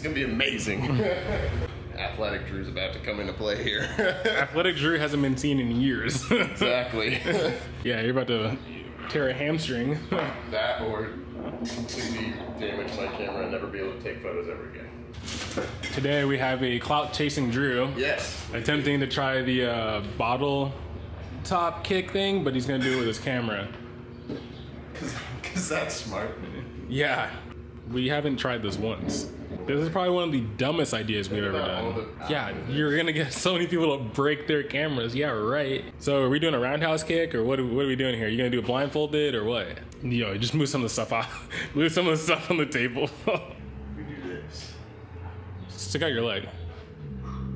is gonna be amazing. Athletic Drue's about to come into play here. Athletic Drue hasn't been seen in years. exactly. yeah, you're about to tear a hamstring. that or completely damage my camera and never be able to take photos ever again. Today we have a clout chasing Drue. Yes. Attempting to try the uh, bottle top kick thing, but he's gonna do it with his camera. Cause that's smart. Yeah, we haven't tried this once. This is probably one of the dumbest ideas we've ever done. Yeah, you're gonna get so many people to break their cameras. Yeah, right. So are we doing a roundhouse kick or what? Are, what are we doing here? You gonna do a blindfolded or what? Yo, just move some of the stuff off. move some of the stuff on the table. we do this. Stick out your leg.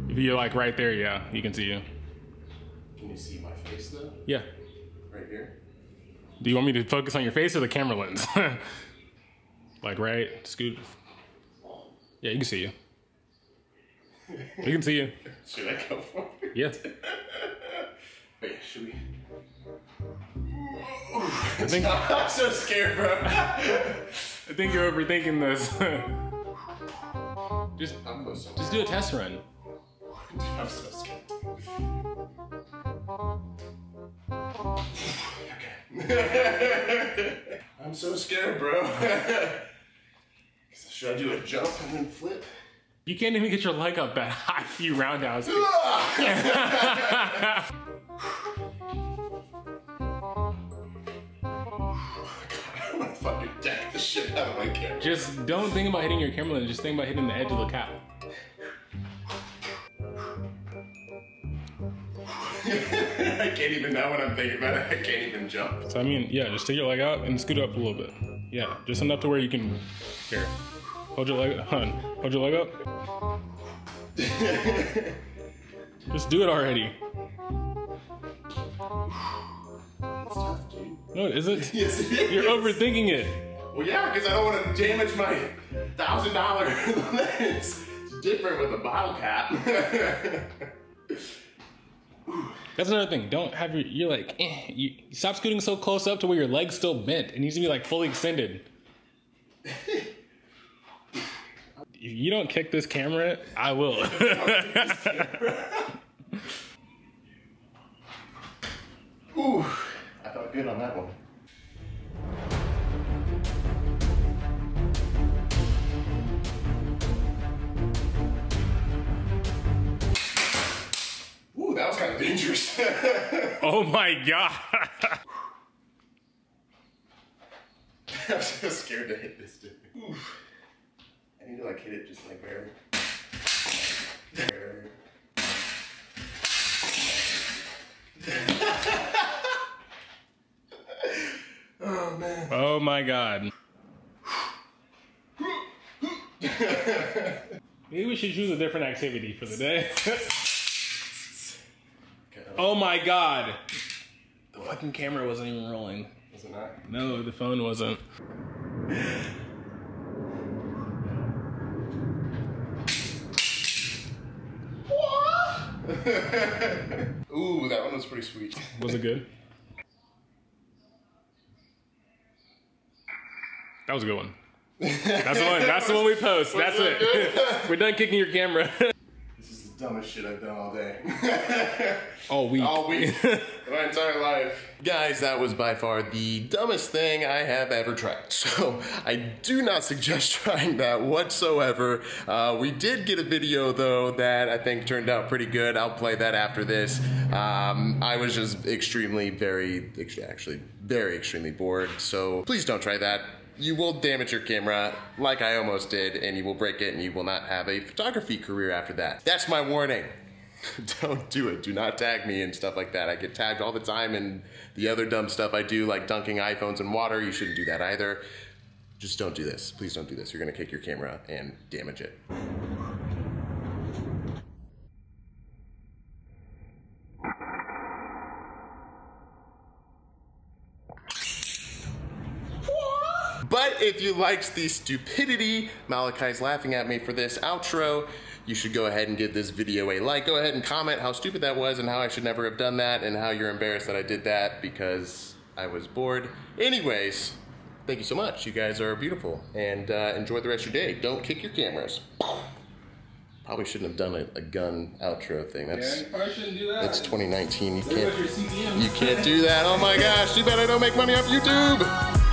If you're like right there, yeah, you can see you. Can you see my face though? Yeah. Right here. Do you want me to focus on your face or the camera lens? like right, scoot. Yeah, you can see you. We can see you. Should I go for it? Yeah. Oh, Wait, should we? I think I'm so scared, bro. I think you're overthinking this. just, I'm so just do a test run. I'm so scared. okay. I'm so scared, bro. Should I do a jump and then flip? You can't even get your leg up that high, you roundhouse. Ah! Fucking deck the shit out of my camera. Just don't think about hitting your camera lens, just think about hitting the edge of the cap. I can't even know what I'm thinking about it. I can't even jump. So I mean, yeah, just take your leg out and scoot up a little bit. Yeah, just enough to where you can. Here, hold your leg, hun. Hold your leg up. just do it already. It's tough, dude. No, it isn't. Yes, it is. You're overthinking it. Well, yeah, because I don't want to damage my thousand dollar lens. It's different with a bottle cap. That's another thing. Don't have your. You're like, eh, you, you stop scooting so close up to where your leg's still bent. It needs to be like fully extended. if you don't kick this camera, I will. Ooh, I felt good on that one. Ooh, that was kind of dangerous. oh my god. I'm so scared to hit this dude. Oof. I need to like hit it just like very. very- oh man. Oh my god. Maybe we should choose a different activity for the day. Okay, oh my god. The fucking camera wasn't even rolling. was it not? No, the phone wasn't. Ooh, that one was pretty sweet. Was it good? That was a good one. That's the one. That's the one we post. That's it. We're done kicking your camera. This is the dumbest shit I've done all day. All week. all week. My entire life. Guys, that was by far the dumbest thing I have ever tried. So I do not suggest trying that whatsoever. Uh, we did get a video though that I think turned out pretty good. I'll play that after this. Um, I was just extremely, very, ex- actually, very extremely bored. So please don't try that. You will damage your camera like I almost did, and you will break it, and you will not have a photography career after that. That's my warning. don't do it. Do not tag me and stuff like that. I get tagged all the time and the other dumb stuff I do, like dunking iPhones in water. You shouldn't do that either. Just don't do this. Please don't do this. You're gonna kick your camera and damage it. But if you liked the stupidity, Malachi's laughing at me for this outro, you should go ahead and give this video a like. Go ahead and comment how stupid that was and how I should never have done that and how you're embarrassed that I did that because I was bored. Anyways, thank you so much. You guys are beautiful and uh, enjoy the rest of your day. Don't kick your cameras. Probably shouldn't have done a, a gun outro thing. That's you probably shouldn't do that. that's 2019. You can't you can't do that. Oh my gosh! You bet I don't make money off YouTube.